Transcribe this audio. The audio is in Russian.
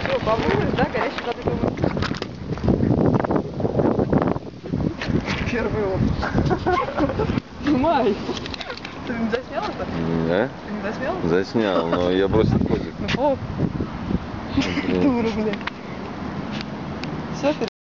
Все, да, горячей воды помылась? Первый опыт. Снимай. Ты не заснял это? Да? Ты не заснял? Заснял, но я бросил фотик. Ну, о, дура, блядь. Все,